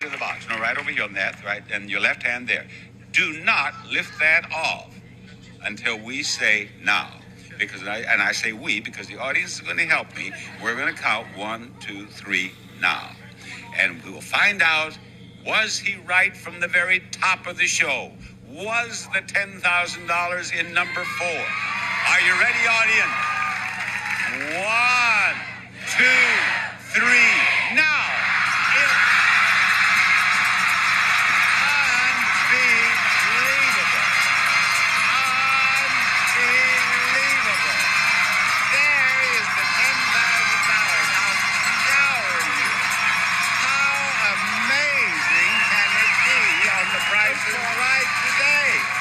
to the box. No, right over here on that, right, and your left hand there. Do not lift that off until we say now. Because I, and I say we because the audience is going to help me. We're going to count one, two, three, now, and we will find out was he right from the very top of the show? Was the ten thousand dollars in number four? Are you ready, audience? all right today.